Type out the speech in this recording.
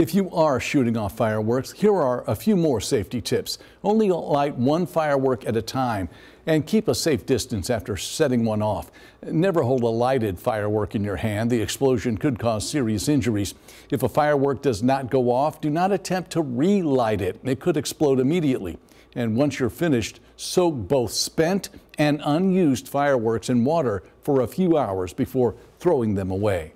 If you are shooting off fireworks, here are a few more safety tips. Only light one firework at a time and keep a safe distance after setting one off. Never hold a lighted firework in your hand. The explosion could cause serious injuries. If a firework does not go off, do not attempt to relight it. It could explode immediately. And once you're finished, soak both spent and unused fireworks in water for a few hours before throwing them away.